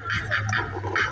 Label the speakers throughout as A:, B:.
A: Thank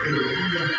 B: Hallelujah.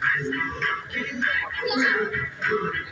A: Thank you.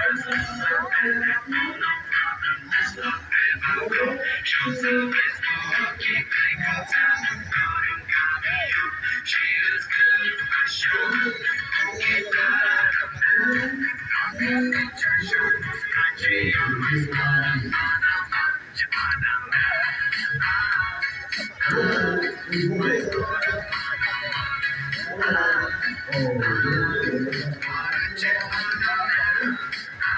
C: Thank you.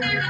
C: there.